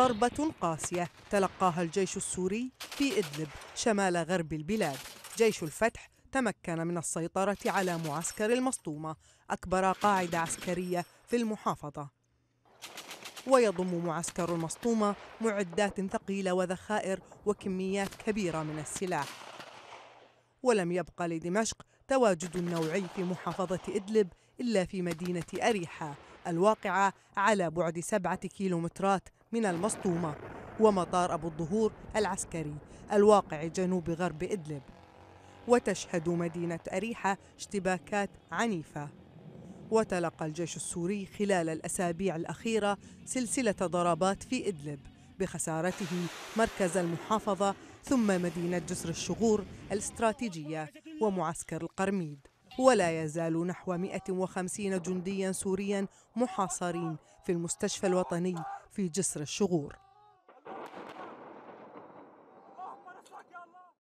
ضربة قاسية تلقاها الجيش السوري في إدلب شمال غرب البلاد. جيش الفتح تمكن من السيطرة على معسكر المسطومة أكبر قاعدة عسكرية في المحافظة. ويضم معسكر المسطومة معدات ثقيلة وذخائر وكميات كبيرة من السلاح. ولم يبق لدمشق تواجد نوعي في محافظة إدلب إلا في مدينة أريحة الواقعة على بعد سبعة كيلومترات من المسطومة ومطار أبو الظهور العسكري الواقع جنوب غرب إدلب. وتشهد مدينة أريحة اشتباكات عنيفة. وتلقى الجيش السوري خلال الأسابيع الأخيرة سلسلة ضربات في إدلب بخسارته مركز المحافظة ثم مدينة جسر الشغور الاستراتيجية ومعسكر القرميد. ولا يزال نحو 150 جنديا سوريا محاصرين في المستشفى الوطني في جسر الشغور.